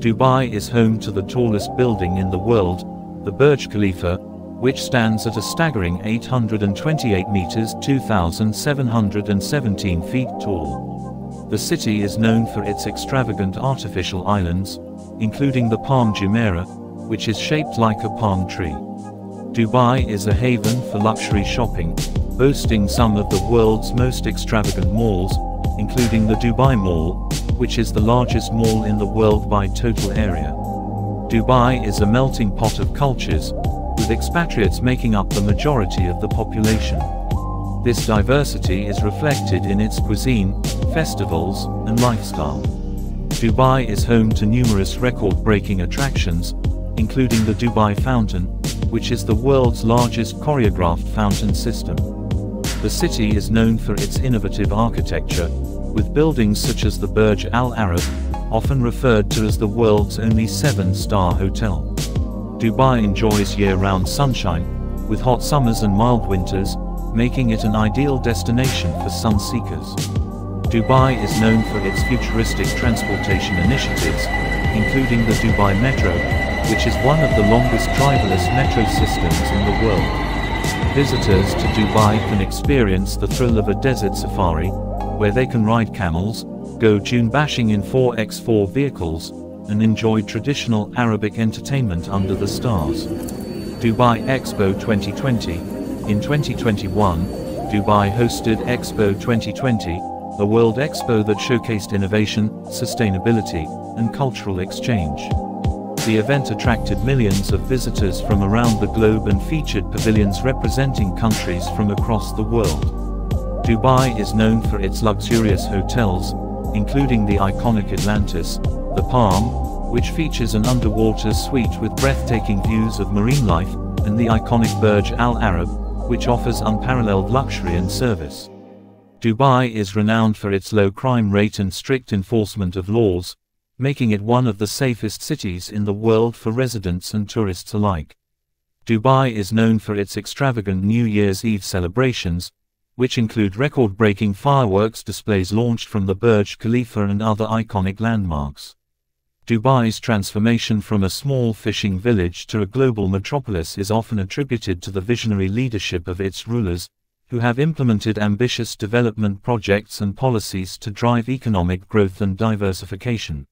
Dubai is home to the tallest building in the world, the Burj Khalifa, which stands at a staggering 828 meters 2,717 feet tall. The city is known for its extravagant artificial islands, including the Palm Jumeirah, which is shaped like a palm tree. Dubai is a haven for luxury shopping, boasting some of the world's most extravagant malls, including the Dubai Mall, which is the largest mall in the world by total area. Dubai is a melting pot of cultures, with expatriates making up the majority of the population. This diversity is reflected in its cuisine, festivals, and lifestyle. Dubai is home to numerous record-breaking attractions, including the Dubai Fountain, which is the world's largest choreographed fountain system. The city is known for its innovative architecture, with buildings such as the Burj Al Arab, often referred to as the world's only seven-star hotel. Dubai enjoys year-round sunshine, with hot summers and mild winters, making it an ideal destination for sun seekers. Dubai is known for its futuristic transportation initiatives, including the Dubai Metro, which is one of the longest driverless metro systems in the world. Visitors to Dubai can experience the thrill of a desert safari, where they can ride camels, go dune bashing in 4x4 vehicles, and enjoy traditional Arabic entertainment under the stars. Dubai Expo 2020 In 2021, Dubai hosted Expo 2020, a world expo that showcased innovation, sustainability, and cultural exchange. The event attracted millions of visitors from around the globe and featured pavilions representing countries from across the world. Dubai is known for its luxurious hotels, including the iconic Atlantis, the Palm, which features an underwater suite with breathtaking views of marine life, and the iconic Burj Al Arab, which offers unparalleled luxury and service. Dubai is renowned for its low crime rate and strict enforcement of laws, making it one of the safest cities in the world for residents and tourists alike. Dubai is known for its extravagant New Year's Eve celebrations, which include record-breaking fireworks displays launched from the Burj Khalifa and other iconic landmarks. Dubai's transformation from a small fishing village to a global metropolis is often attributed to the visionary leadership of its rulers, who have implemented ambitious development projects and policies to drive economic growth and diversification.